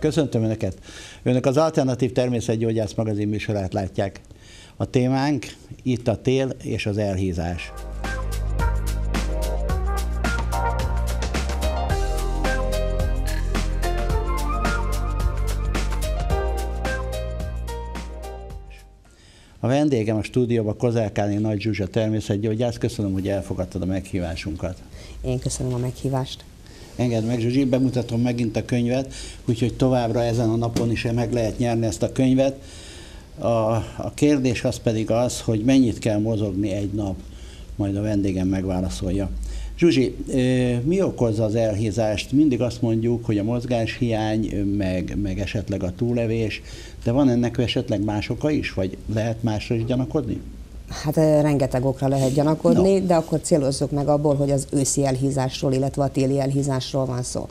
Köszöntöm Önöket! Önök az Alternatív Természetgyógyász magazin műsorát látják. A témánk itt a tél és az elhízás. A vendégem a stúdióban Kozelkáni Nagy Zsuzsa természetgyógyász. Köszönöm, hogy elfogadtad a meghívásunkat. Én köszönöm a meghívást. Engedd meg, Zsuzsi, bemutatom megint a könyvet, úgyhogy továbbra ezen a napon is meg lehet nyerni ezt a könyvet. A, a kérdés az pedig az, hogy mennyit kell mozogni egy nap, majd a vendégem megválaszolja. Zsuzsi, mi okozza az elhízást? Mindig azt mondjuk, hogy a mozgáshiány, meg, meg esetleg a túlevés, de van ennek esetleg más oka is, vagy lehet másra is gyanakodni? Hát rengeteg okra lehet gyanakodni, no. de akkor célozzuk meg abból, hogy az őszi elhízásról, illetve a téli elhízásról van szó.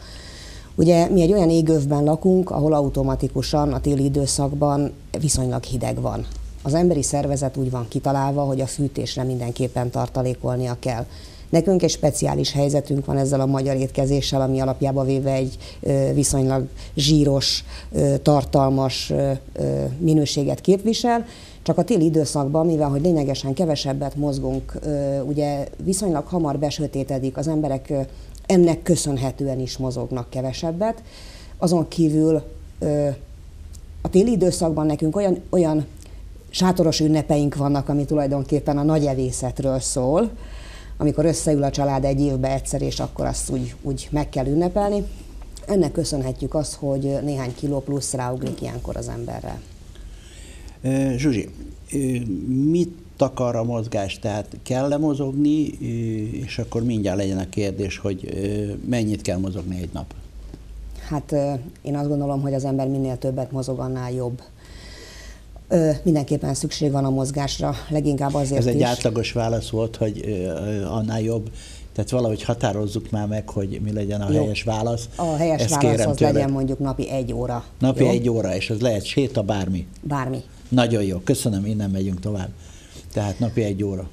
Ugye mi egy olyan égövben lakunk, ahol automatikusan a téli időszakban viszonylag hideg van. Az emberi szervezet úgy van kitalálva, hogy a fűtésre mindenképpen tartalékolnia kell. Nekünk egy speciális helyzetünk van ezzel a magyar étkezéssel, ami alapjába véve egy viszonylag zsíros, tartalmas minőséget képvisel, csak a téli időszakban, mivel hogy lényegesen kevesebbet mozgunk, ugye viszonylag hamar besötétedik, az emberek ennek köszönhetően is mozognak kevesebbet. Azon kívül a téli időszakban nekünk olyan, olyan sátoros ünnepeink vannak, ami tulajdonképpen a nagy evészetről szól, amikor összeül a család egy évbe egyszer, és akkor azt úgy, úgy meg kell ünnepelni. Ennek köszönhetjük azt, hogy néhány kiló plusz ráugrik ilyenkor az emberre. Zsuzsi, mit takar a mozgás? Tehát kell-e mozogni, és akkor mindjárt legyen a kérdés, hogy mennyit kell mozogni egy nap? Hát én azt gondolom, hogy az ember minél többet mozog, annál jobb. Mindenképpen szükség van a mozgásra, leginkább azért Ez egy is. átlagos válasz volt, hogy annál jobb. Tehát valahogy határozzuk már meg, hogy mi legyen a Jó. helyes válasz. A helyes Ezt válasz az legyen mondjuk napi egy óra. Napi Jó? egy óra, és az lehet séta, bármi. Bármi. Nagyon jó, köszönöm, innen megyünk tovább. Tehát napi egy óra.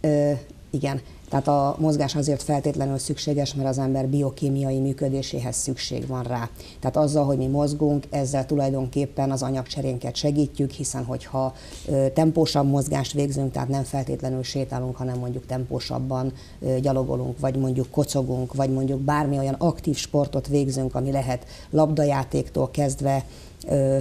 Ö, igen, tehát a mozgás azért feltétlenül szükséges, mert az ember biokémiai működéséhez szükség van rá. Tehát azzal, hogy mi mozgunk, ezzel tulajdonképpen az anyagcserénket segítjük, hiszen hogyha ö, tempósabb mozgást végzünk, tehát nem feltétlenül sétálunk, hanem mondjuk tempósabban ö, gyalogolunk, vagy mondjuk kocogunk, vagy mondjuk bármi olyan aktív sportot végzünk, ami lehet labdajátéktól kezdve ö,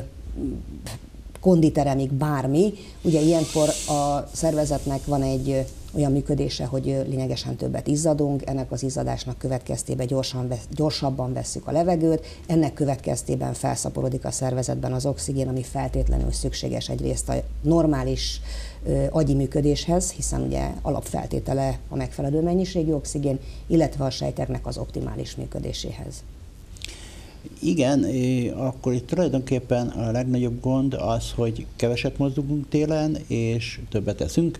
konditeremig bármi. Ugye ilyenkor a szervezetnek van egy olyan működése, hogy lényegesen többet izzadunk, ennek az izzadásnak következtében gyorsan, gyorsabban vesszük a levegőt, ennek következtében felszaporodik a szervezetben az oxigén, ami feltétlenül szükséges egyrészt a normális ö, agyi működéshez, hiszen ugye alapfeltétele a megfelelő mennyiségű oxigén, illetve a sejteknek az optimális működéséhez. Igen, akkor itt tulajdonképpen a legnagyobb gond az, hogy keveset mozdulunk télen, és többet teszünk.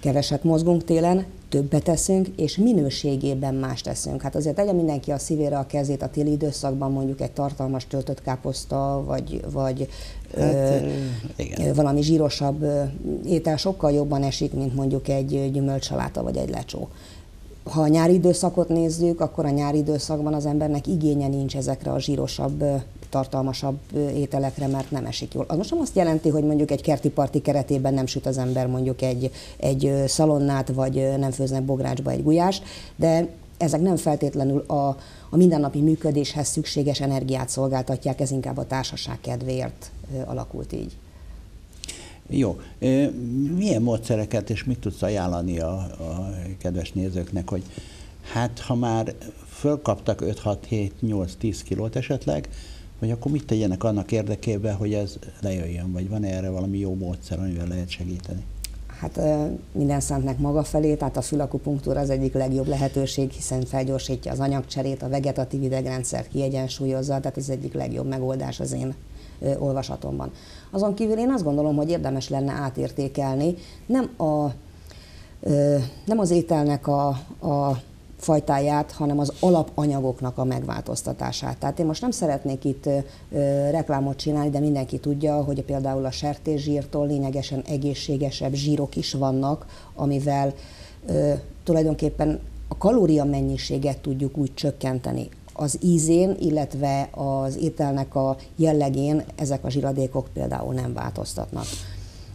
Keveset mozgunk télen, többet teszünk, és minőségében más teszünk. Hát azért tegye mindenki a szívére a kezét a téli időszakban, mondjuk egy tartalmas töltött káposzta, vagy, vagy hát, ö, igen. valami zsírosabb étel sokkal jobban esik, mint mondjuk egy gyümölcsaláta vagy egy lecsó ha a nyári időszakot nézzük, akkor a nyári időszakban az embernek igénye nincs ezekre a zsírosabb, tartalmasabb ételekre, mert nem esik jól. Az most azt jelenti, hogy mondjuk egy kerti parti keretében nem süt az ember mondjuk egy, egy szalonnát, vagy nem főznek bográcsba egy gulyást, de ezek nem feltétlenül a, a mindennapi működéshez szükséges energiát szolgáltatják, ez inkább a társaság kedvéért alakult így. Jó. Milyen módszereket és mit tudsz ajánlani a, a kedves nézőknek, hogy hát ha már fölkaptak 5, 6, 7, 8, 10 kilót esetleg, hogy akkor mit tegyenek annak érdekében, hogy ez lejöjjön, vagy van erre valami jó módszer, amivel lehet segíteni? Hát minden szentnek maga felé, tehát a fülakupunktúra az egyik legjobb lehetőség, hiszen felgyorsítja az anyagcserét, a vegetatív idegrendszert kiegyensúlyozza, tehát ez egyik legjobb megoldás az én olvasatomban. Azon kívül én azt gondolom, hogy érdemes lenne átértékelni nem, a, nem az ételnek a, a fajtáját, hanem az alapanyagoknak a megváltoztatását. Tehát én most nem szeretnék itt ö, reklámot csinálni, de mindenki tudja, hogy például a sertészsírtól lényegesen egészségesebb zsírok is vannak, amivel ö, tulajdonképpen a kalória mennyiséget tudjuk úgy csökkenteni, az ízén, illetve az ételnek a jellegén ezek a zsiradékok például nem változtatnak.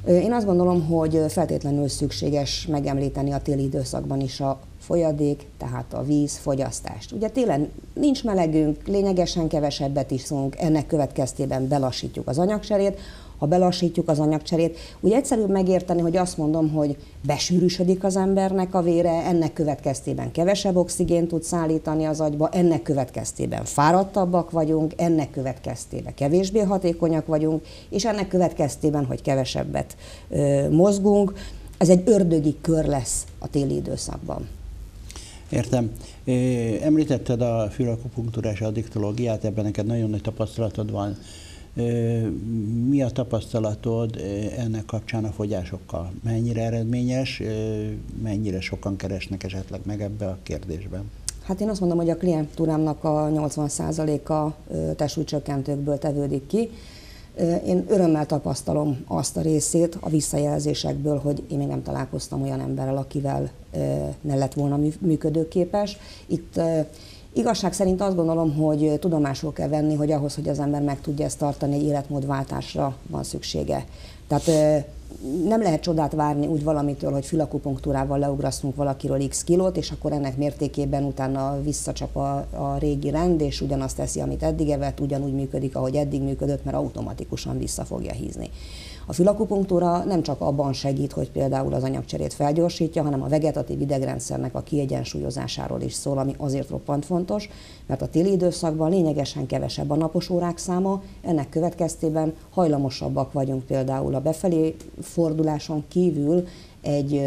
Én azt gondolom, hogy feltétlenül szükséges megemlíteni a téli időszakban is a folyadék, tehát a víz fogyasztást. Ugye télen nincs melegünk, lényegesen kevesebbet iszunk, ennek következtében belassítjuk az anyagcserét, ha belassítjuk az anyagcserét. Ugye egyszerűbb megérteni, hogy azt mondom, hogy besűrűsödik az embernek a vére, ennek következtében kevesebb oxigént tud szállítani az agyba, ennek következtében fáradtabbak vagyunk, ennek következtében kevésbé hatékonyak vagyunk, és ennek következtében, hogy kevesebbet ö, mozgunk, ez egy ördögi kör lesz a téli időszakban. Értem. Említetted a fülakupunktúrás addiktológiát, ebben neked nagyon nagy tapasztalatod van. Mi a tapasztalatod ennek kapcsán a fogyásokkal? Mennyire eredményes, mennyire sokan keresnek esetleg meg ebbe a kérdésben? Hát én azt mondom, hogy a klientúrámnak a 80%-a testsúlycsökkentőkből tevődik ki. Én örömmel tapasztalom azt a részét a visszajelzésekből, hogy én még nem találkoztam olyan emberrel, akivel ne lett volna működőképes. Itt Igazság szerint azt gondolom, hogy tudomásul kell venni, hogy ahhoz, hogy az ember meg tudja ezt tartani, egy életmódváltásra van szüksége. Tehát nem lehet csodát várni úgy valamitől, hogy fülakupunktúrával leugrasztunk valakiről x kilót, és akkor ennek mértékében utána visszacsap a, a régi rend, és ugyanazt teszi, amit eddig evett, ugyanúgy működik, ahogy eddig működött, mert automatikusan vissza fogja hízni. A fülakupunktúra nem csak abban segít, hogy például az anyagcserét felgyorsítja, hanem a vegetatív idegrendszernek a kiegyensúlyozásáról is szól, ami azért roppant fontos, mert a téli időszakban lényegesen kevesebb a napos órák száma, ennek következtében hajlamosabbak vagyunk például a befelé forduláson kívül egy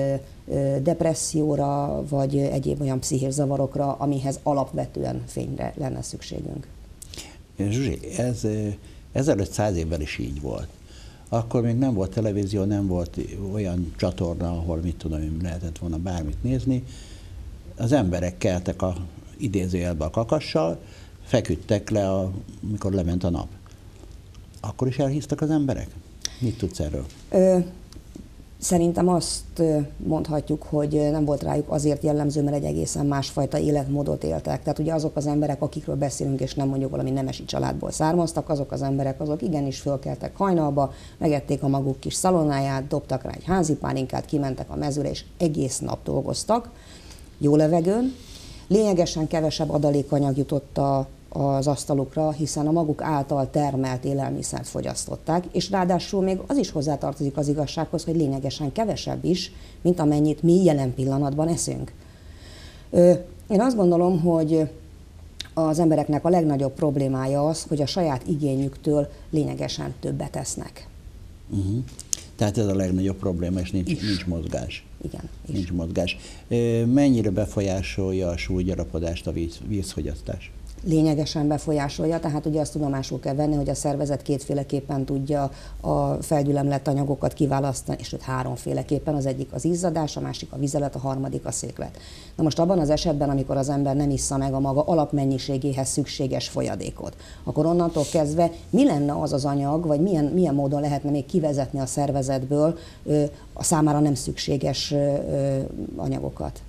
depresszióra, vagy egyéb olyan pszichés zavarokra, amihez alapvetően fényre lenne szükségünk. Zsuzsi, ez ezelőtt száz évvel is így volt. Akkor még nem volt televízió, nem volt olyan csatorna, ahol mit tudom én, lehetett volna bármit nézni. Az emberek keltek a idézőjelbe a kakassal, feküdtek le, a, mikor lement a nap. Akkor is elhíztak az emberek? Mit tudsz erről? Szerintem azt mondhatjuk, hogy nem volt rájuk azért jellemző, mert egy egészen másfajta életmódot éltek. Tehát ugye azok az emberek, akikről beszélünk, és nem mondjuk valami nemesi családból származtak, azok az emberek, azok igenis fölkeltek hajnalba, megették a maguk kis szalonáját, dobtak rá egy házi pálinkát, kimentek a mezőre, és egész nap dolgoztak, jó levegőn. Lényegesen kevesebb adalékanyag jutott a az asztalukra, hiszen a maguk által termelt élelmiszert fogyasztották, és ráadásul még az is hozzátartozik az igazsághoz, hogy lényegesen kevesebb is, mint amennyit mi jelen pillanatban eszünk. Én azt gondolom, hogy az embereknek a legnagyobb problémája az, hogy a saját igényüktől lényegesen többet esznek. Uh-huh. Tehát ez a legnagyobb probléma, és nincs, nincs mozgás. Igen. Nincs is. mozgás. Mennyire befolyásolja a súlygyarapodást a víz, vízfogyasztás? Lényegesen befolyásolja, tehát ugye azt tudomásul kell venni, hogy a szervezet kétféleképpen tudja a felgyülemlett anyagokat kiválasztani, és ott háromféleképpen, az egyik az izzadás, a másik a vizelet, a harmadik a széklet. Na most abban az esetben, amikor az ember nem issza meg a maga alapmennyiségéhez szükséges folyadékot, akkor onnantól kezdve mi lenne az az anyag, vagy milyen, milyen módon lehetne még kivezetni a szervezetből ö, a számára nem szükséges ö, anyagokat?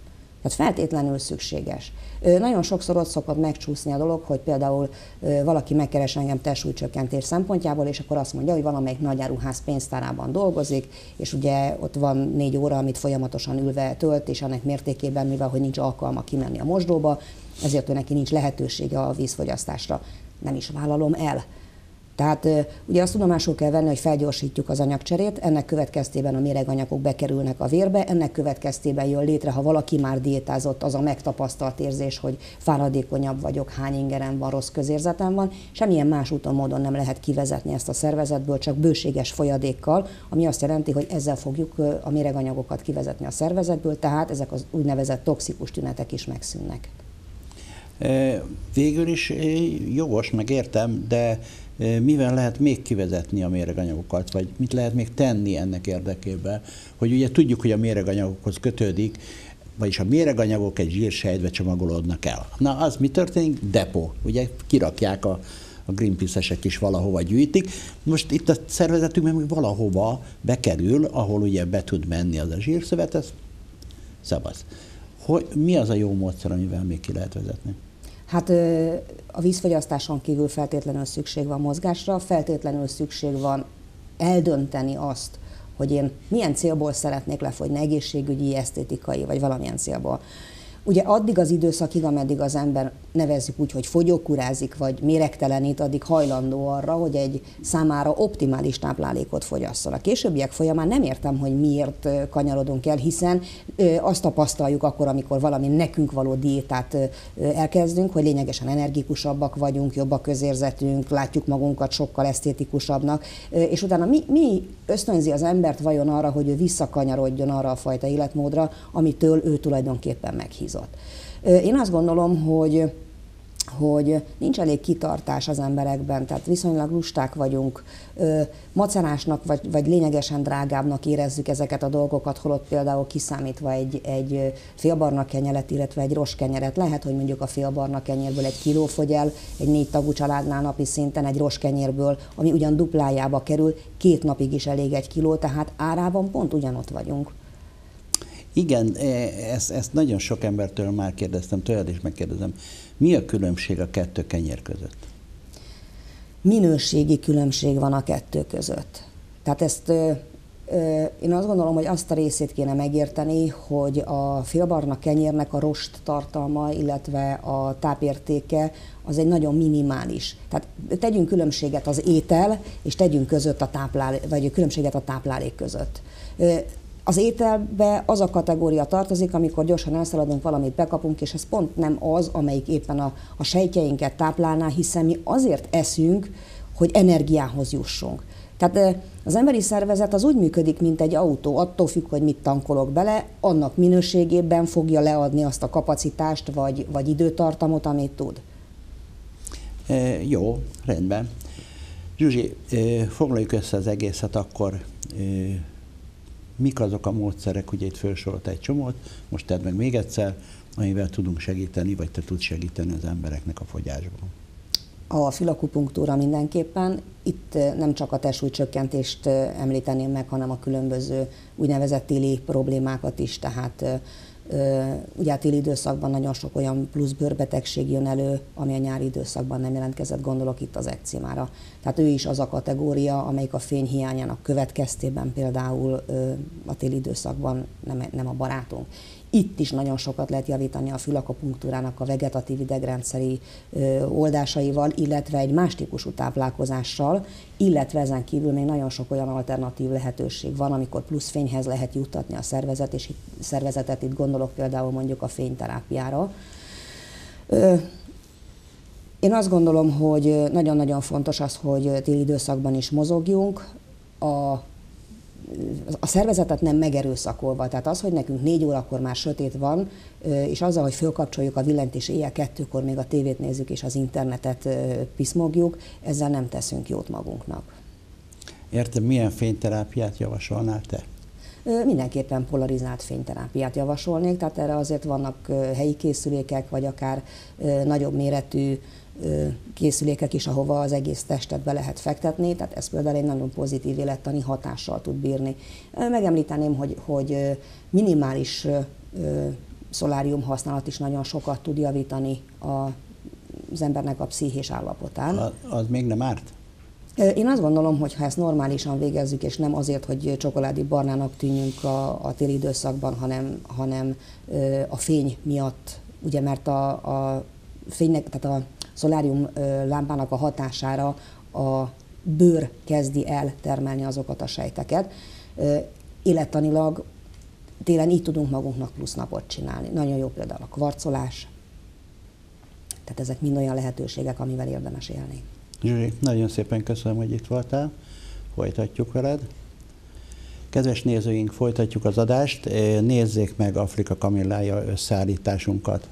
Tehát feltétlenül szükséges. Nagyon sokszor ott szokott megcsúszni a dolog, hogy például valaki megkeres engem testsúlycsökkentés szempontjából, és akkor azt mondja, hogy valamelyik nagyáruház pénztárában dolgozik, és ugye ott van négy óra, amit folyamatosan ülve tölt, és ennek mértékében, mivel hogy nincs alkalma kimenni a mosdóba, ezért ő neki nincs lehetősége a vízfogyasztásra. Nem is vállalom el. Tehát ugye azt tudomásul kell venni, hogy felgyorsítjuk az anyagcserét, ennek következtében a méreganyagok bekerülnek a vérbe, ennek következtében jön létre, ha valaki már diétázott, az a megtapasztalt érzés, hogy fáradékonyabb vagyok, hány ingerem van, rossz közérzetem van, semmilyen más úton, módon nem lehet kivezetni ezt a szervezetből, csak bőséges folyadékkal, ami azt jelenti, hogy ezzel fogjuk a méreganyagokat kivezetni a szervezetből, tehát ezek az úgynevezett toxikus tünetek is megszűnnek. Végül is jogos, megértem, de mivel lehet még kivezetni a méreganyagokat, vagy mit lehet még tenni ennek érdekében, hogy ugye tudjuk, hogy a méreganyagokhoz kötődik, vagyis a méreganyagok egy zsírsejtbe csomagolódnak el. Na, az mi történik? Depo. Ugye kirakják a, a Greenpeace-esek is valahova gyűjtik. Most itt a szervezetünkben még valahova bekerül, ahol ugye be tud menni az a zsírszövet, ez szabad. Hogy, mi az a jó módszer, amivel még ki lehet vezetni? Hát a vízfogyasztáson kívül feltétlenül szükség van mozgásra, feltétlenül szükség van eldönteni azt, hogy én milyen célból szeretnék lefogyni, egészségügyi, esztétikai, vagy valamilyen célból. Ugye addig az időszakig, ameddig az ember nevezzük úgy, hogy fogyókurázik, vagy méregtelenít, addig hajlandó arra, hogy egy számára optimális táplálékot fogyasszon. A későbbiek folyamán nem értem, hogy miért kanyarodunk el, hiszen azt tapasztaljuk akkor, amikor valami nekünk való diétát elkezdünk, hogy lényegesen energikusabbak vagyunk, jobb a közérzetünk, látjuk magunkat sokkal esztétikusabbnak, és utána mi, mi ösztönzi az embert vajon arra, hogy ő visszakanyarodjon arra a fajta életmódra, amitől ő tulajdonképpen meghízott. Én azt gondolom, hogy hogy nincs elég kitartás az emberekben, tehát viszonylag lusták vagyunk, macerásnak vagy, vagy lényegesen drágábbnak érezzük ezeket a dolgokat, holott például kiszámítva egy, egy félbarna kenyeret, illetve egy rossz kenyeret. Lehet, hogy mondjuk a félbarna kenyérből egy kiló fogy el, egy négy tagú családnál napi szinten egy rossz kenyérből, ami ugyan duplájába kerül, két napig is elég egy kiló, tehát árában pont ugyanott vagyunk. Igen, e, ezt, ezt nagyon sok embertől már kérdeztem, tőled is megkérdezem. Mi a különbség a kettő kenyér között? Minőségi különbség van a kettő között. Tehát ezt ö, ö, én azt gondolom, hogy azt a részét kéne megérteni, hogy a félbarna kenyérnek a rost tartalma, illetve a tápértéke az egy nagyon minimális. Tehát tegyünk különbséget az étel, és tegyünk között a táplál, vagy különbséget a táplálék között. Az ételbe az a kategória tartozik, amikor gyorsan elszaladunk valamit, bekapunk, és ez pont nem az, amelyik éppen a, a sejtjeinket táplálná, hiszen mi azért eszünk, hogy energiához jussunk. Tehát az emberi szervezet az úgy működik, mint egy autó, attól függ, hogy mit tankolok bele, annak minőségében fogja leadni azt a kapacitást vagy, vagy időtartamot, amit tud. E, jó, rendben. Zsuzsi, foglaljuk össze az egészet akkor. Mik azok a módszerek, ugye itt felsorolt egy csomót, most tedd meg még egyszer, amivel tudunk segíteni, vagy te tudsz segíteni az embereknek a fogyásban. A filakupunktúra mindenképpen. Itt eh, nem csak a testsúlycsökkentést eh, említeném meg, hanem a különböző úgynevezett téli problémákat is, tehát eh, Ugye a téli időszakban nagyon sok olyan plusz bőrbetegség jön elő, ami a nyári időszakban nem jelentkezett, gondolok itt az ekcimára. Tehát ő is az a kategória, amelyik a fény hiányának következtében például a téli időszakban nem, nem a barátunk. Itt is nagyon sokat lehet javítani a fülakopunktúrának a vegetatív idegrendszeri oldásaival, illetve egy más típusú táplálkozással, illetve ezen kívül még nagyon sok olyan alternatív lehetőség van, amikor plusz fényhez lehet juttatni a szervezet, és itt, szervezetet itt gondolok például mondjuk a fényterápiára. Én azt gondolom, hogy nagyon-nagyon fontos az, hogy téli időszakban is mozogjunk. A a szervezetet nem megerőszakolva. Tehát az, hogy nekünk négy órakor már sötét van, és azzal, hogy fölkapcsoljuk a villant, és éjjel kettőkor még a tévét nézzük, és az internetet piszmogjuk, ezzel nem teszünk jót magunknak. Érted, milyen fényterápiát javasolnál te? Mindenképpen polarizált fényterápiát javasolnék, tehát erre azért vannak helyi készülékek, vagy akár nagyobb méretű készülékek is, ahova az egész testet be lehet fektetni, tehát ez például egy nagyon pozitív élettani hatással tud bírni. Megemlíteném, hogy, hogy minimális szolárium használat is nagyon sokat tud javítani a, az embernek a pszichés állapotán. Az, az még nem árt? Én azt gondolom, hogy ha ezt normálisan végezzük, és nem azért, hogy csokoládi barnának tűnjünk a, a téli időszakban, hanem, hanem a fény miatt, ugye mert a, a fénynek, tehát a szolárium lámpának a hatására a bőr kezdi el termelni azokat a sejteket. Élettanilag télen így tudunk magunknak plusz napot csinálni. Nagyon jó például a kvarcolás. Tehát ezek mind olyan lehetőségek, amivel érdemes élni. Zsuzsi, nagyon szépen köszönöm, hogy itt voltál. Folytatjuk veled. Kedves nézőink, folytatjuk az adást. Nézzék meg Afrika Kamillája összeállításunkat.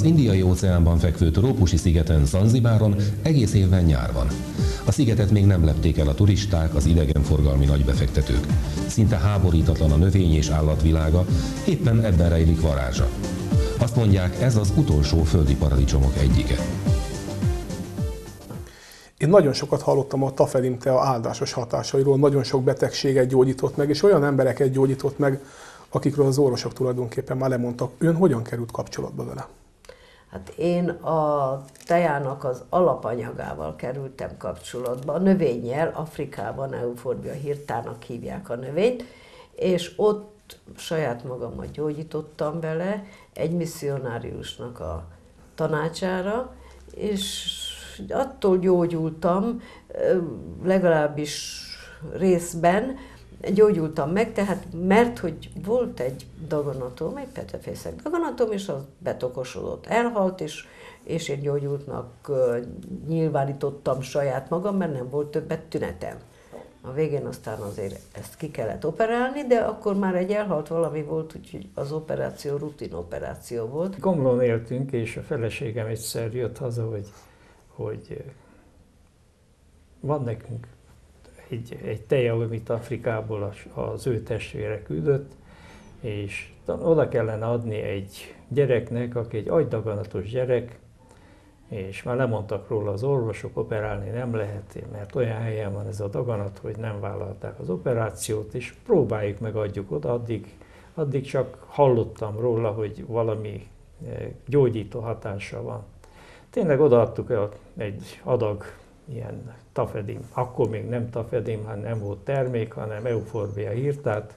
Az indiai óceánban fekvő trópusi szigeten Zanzibáron egész évben nyár van. A szigetet még nem lepték el a turisták, az idegenforgalmi nagybefektetők. Szinte háborítatlan a növény és állatvilága, éppen ebben rejlik varázsa. Azt mondják, ez az utolsó földi paradicsomok egyike. Én nagyon sokat hallottam a tafelimtea áldásos hatásairól, nagyon sok betegséget gyógyított meg, és olyan embereket gyógyított meg, akikről az orvosok tulajdonképpen már lemondtak. Ön hogyan került kapcsolatba vele? Hát én a tejának az alapanyagával kerültem kapcsolatba, a növényel, Afrikában Euforbia hirtának hívják a növényt, és ott saját magamat gyógyítottam vele egy misszionáriusnak a tanácsára, és attól gyógyultam, legalábbis részben, gyógyultam meg, tehát mert hogy volt egy daganatom, egy petefészek daganatom, és az betokosodott, elhalt, és, és én gyógyultnak uh, nyilvánítottam saját magam, mert nem volt többet tünetem. A végén aztán azért ezt ki kellett operálni, de akkor már egy elhalt valami volt, úgyhogy az operáció rutin operáció volt. Gomlón éltünk, és a feleségem egyszer jött haza, hogy, hogy van nekünk egy, egy teja, amit Afrikából az ő testvére küldött, és oda kellene adni egy gyereknek, aki egy agydaganatos gyerek, és már lemondtak róla az orvosok, operálni nem lehet, mert olyan helyen van ez a daganat, hogy nem vállalták az operációt, és próbáljuk meg, adjuk oda, addig, addig csak hallottam róla, hogy valami eh, gyógyító hatása van. Tényleg odaadtuk egy adag ilyen tafedim. Akkor még nem tafedim, hanem nem volt termék, hanem euforbia hírtát.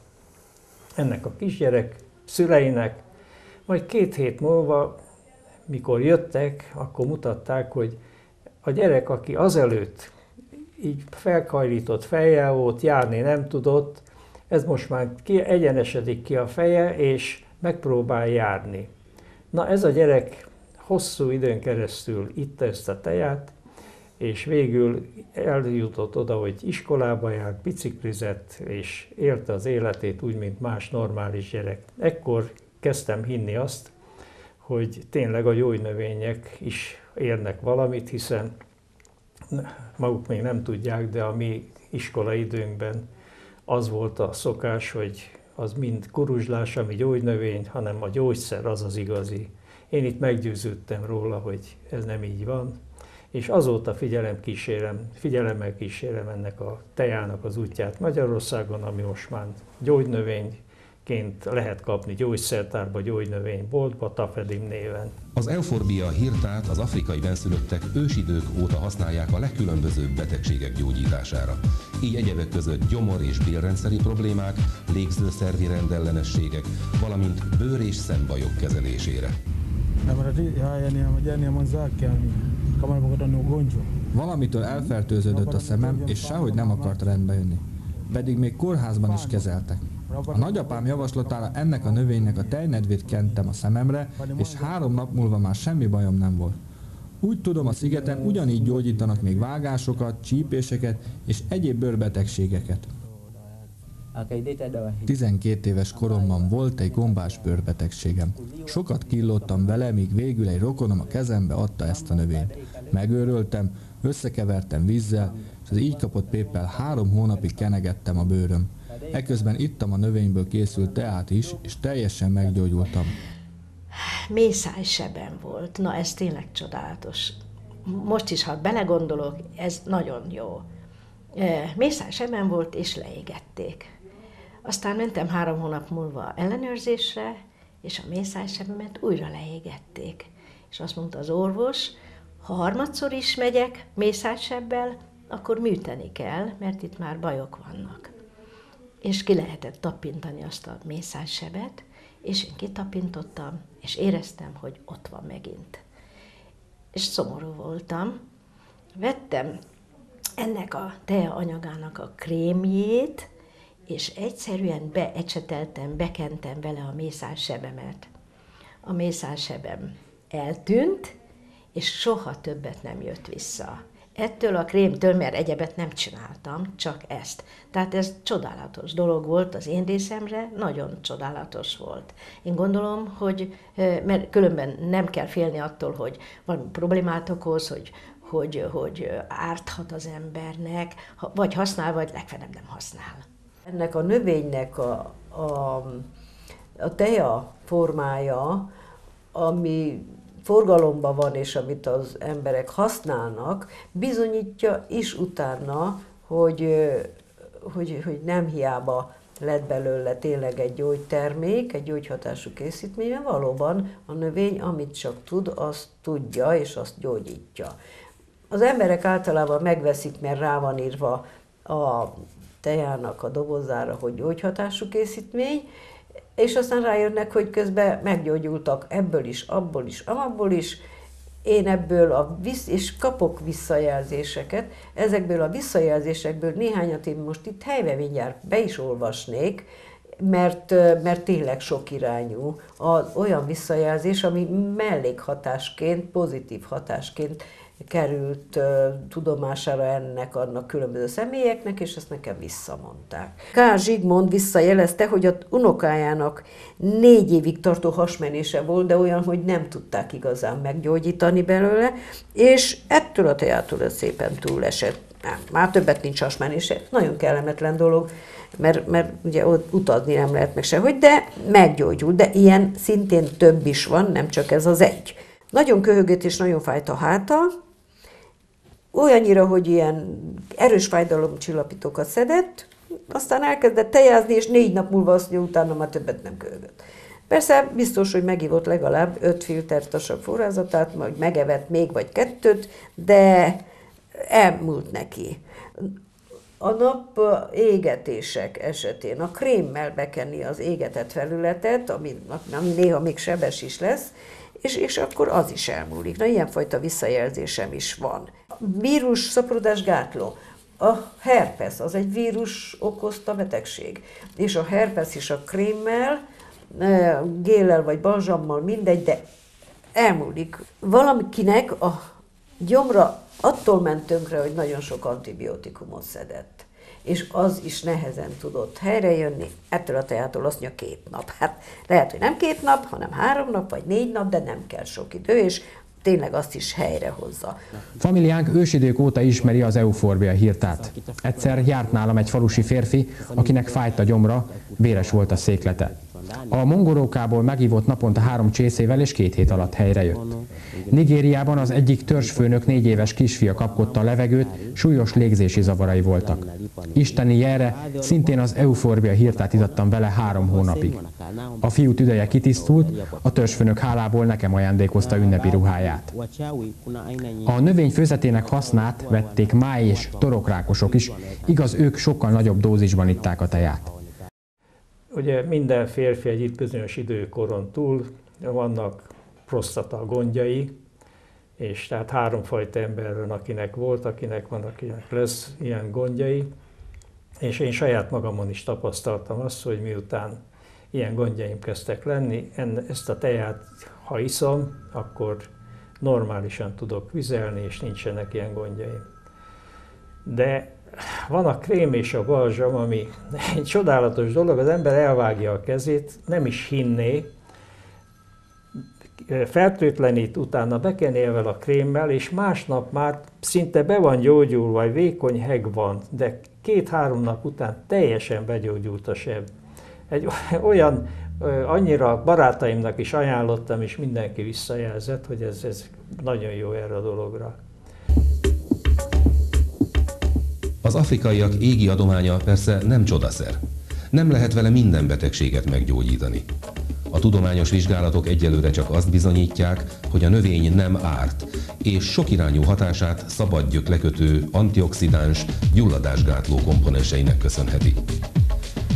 Ennek a kisgyerek szüleinek, majd két hét múlva, mikor jöttek, akkor mutatták, hogy a gyerek, aki azelőtt így felkajlított fejjel volt, járni nem tudott, ez most már ki, egyenesedik ki a feje, és megpróbál járni. Na ez a gyerek hosszú időn keresztül itta ezt a teját, és végül eljutott oda, hogy iskolába járt, biciklizett, és élte az életét úgy, mint más normális gyerek. Ekkor kezdtem hinni azt, hogy tényleg a gyógynövények is érnek valamit, hiszen maguk még nem tudják, de a mi iskola időnkben az volt a szokás, hogy az mind kuruzslás, ami gyógynövény, hanem a gyógyszer az az igazi. Én itt meggyőződtem róla, hogy ez nem így van, és azóta figyelem kísérem, figyelemmel kísérem ennek a tejának az útját Magyarországon, ami most már gyógynövényként lehet kapni gyógyszertárba, gyógynövényboltba, Tafedim néven. Az euforbia hirtát az afrikai benszülöttek ősidők óta használják a legkülönbözőbb betegségek gyógyítására. Így egyebek között gyomor- és bélrendszeri problémák, légzőszervi rendellenességek, valamint bőr- és szembajok kezelésére. Valamitől elfertőződött a szemem, és sehogy nem akart rendbe jönni. Pedig még kórházban is kezeltek. A nagyapám javaslatára ennek a növénynek a tejnedvét kentem a szememre, és három nap múlva már semmi bajom nem volt. Úgy tudom, a szigeten ugyanígy gyógyítanak még vágásokat, csípéseket és egyéb bőrbetegségeket. 12 éves koromban volt egy gombás bőrbetegségem. Sokat killottam vele, míg végül egy rokonom a kezembe adta ezt a növényt. Megőröltem, összekevertem vízzel, és az így kapott péppel három hónapig kenegettem a bőröm. Eközben ittam a növényből készült teát is, és teljesen meggyógyultam. Mészájseben volt. Na, ez tényleg csodálatos. Most is, ha belegondolok, ez nagyon jó. Mészájseben volt, és leégették. Aztán mentem három hónap múlva ellenőrzésre, és a mészájsebemet újra leégették. És azt mondta az orvos, ha harmadszor is megyek mészájsebbel, akkor műteni kell, mert itt már bajok vannak. És ki lehetett tapintani azt a mészájsebet, és én kitapintottam, és éreztem, hogy ott van megint. És szomorú voltam. Vettem ennek a tea anyagának a krémjét, és egyszerűen beecseteltem, bekentem vele a mészársebemet. A mészársebem eltűnt, és soha többet nem jött vissza. Ettől a krémtől, mert egyebet nem csináltam, csak ezt. Tehát ez csodálatos dolog volt az én részemre, nagyon csodálatos volt. Én gondolom, hogy, mert különben nem kell félni attól, hogy valami problémát okoz, hogy, hogy, hogy árthat az embernek, vagy használ, vagy legfeljebb nem használ. Ennek a növénynek a, a, a teja formája, ami forgalomban van, és amit az emberek használnak, bizonyítja is utána, hogy, hogy, hogy nem hiába lett belőle tényleg egy gyógytermék, egy gyógyhatású készítmény, mert valóban a növény, amit csak tud, azt tudja, és azt gyógyítja. Az emberek általában megveszik, mert rá van írva a tejának a dobozára, hogy gyógyhatású készítmény, és aztán rájönnek, hogy közben meggyógyultak ebből is, abból is, abból is, én ebből a visz, és kapok visszajelzéseket, ezekből a visszajelzésekből néhányat én most itt helyben mindjárt be is olvasnék, mert, mert tényleg sok irányú az olyan visszajelzés, ami mellékhatásként, pozitív hatásként került tudomására ennek, annak különböző személyeknek, és ezt nekem visszamondták. K. Zsigmond visszajelezte, hogy a unokájának négy évig tartó hasmenése volt, de olyan, hogy nem tudták igazán meggyógyítani belőle, és ettől a teától szépen túlesett. Nem, már többet nincs hasmenése, nagyon kellemetlen dolog, mert, mert ugye ott utazni nem lehet meg sehogy, de meggyógyul, de ilyen szintén több is van, nem csak ez az egy. Nagyon köhögött és nagyon fájt a háta, olyannyira, hogy ilyen erős fájdalomcsillapítókat szedett, aztán elkezdett tejázni, és négy nap múlva azt mondja, utána már többet nem köhögött. Persze biztos, hogy megivott legalább öt a forrázatát, majd megevett még vagy kettőt, de elmúlt neki. A nap égetések esetén a krémmel bekenni az égetett felületet, ami, ami néha még sebes is lesz, és, és akkor az is elmúlik. Na, ilyenfajta visszajelzésem is van. Vírus szaporodás gátló. A herpes az egy vírus okozta betegség. És a herpes is a krémmel, e, géllel vagy balzsammal, mindegy, de elmúlik. Valamikinek a gyomra attól ment tönkre, hogy nagyon sok antibiotikumot szedett és az is nehezen tudott helyrejönni. Ettől a teától azt mondja két nap. Hát lehet, hogy nem két nap, hanem három nap, vagy négy nap, de nem kell sok idő, és tényleg azt is helyrehozza. Familiánk ősidők óta ismeri az euforbia hírtát. Egyszer járt nálam egy falusi férfi, akinek fájt a gyomra, véres volt a széklete. A mongorókából megívott naponta három csészével és két hét alatt helyrejött. Nigériában az egyik törzsfőnök négy éves kisfia kapkodta a levegőt, súlyos légzési zavarai voltak. Isteni jelre szintén az euforbia hírtát itattam vele három hónapig. A fiú tüdeje kitisztult, a törzsfőnök hálából nekem ajándékozta ünnepi ruháját. A növény főzetének hasznát vették máj és torokrákosok is, igaz ők sokkal nagyobb dózisban itták a teját. Ugye minden férfi egy itt bizonyos időkoron túl, vannak prostata gondjai, és tehát háromfajta ember van, akinek volt, akinek van, akinek lesz ilyen gondjai, és én saját magamon is tapasztaltam azt, hogy miután ilyen gondjaim kezdtek lenni, ezt a teját, ha iszom, akkor normálisan tudok vizelni, és nincsenek ilyen gondjaim. De van a krém és a balzsam, ami egy csodálatos dolog, az ember elvágja a kezét, nem is hinné, fertőtlenít, utána bekenélvel a krémmel, és másnap már szinte be van gyógyulva, vagy vékony heg van, de két-három nap után teljesen begyógyult a seb. Egy olyan, annyira barátaimnak is ajánlottam, és mindenki visszajelzett, hogy ez, ez nagyon jó erre a dologra. Az afrikaiak égi adománya persze nem csodaszer. Nem lehet vele minden betegséget meggyógyítani. A tudományos vizsgálatok egyelőre csak azt bizonyítják, hogy a növény nem árt, és sokirányú hatását szabad lekötő antioxidáns, gyulladásgátló komponenseinek köszönheti.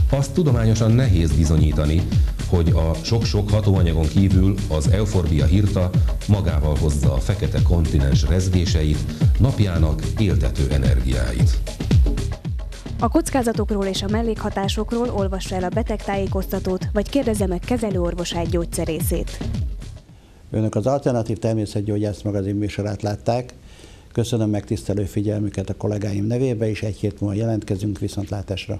Azt tudományosan nehéz bizonyítani, hogy a sok-sok hatóanyagon kívül az euforbia hirta magával hozza a fekete kontinens rezgéseit, napjának éltető energiáit. A kockázatokról és a mellékhatásokról olvassa el a betegtájékoztatót, vagy kérdezze meg kezelőorvosát gyógyszerészét. Önök az Alternatív Természetgyógyász magazin műsorát látták. Köszönöm megtisztelő figyelmüket a kollégáim nevébe, és egy hét múlva jelentkezünk viszontlátásra.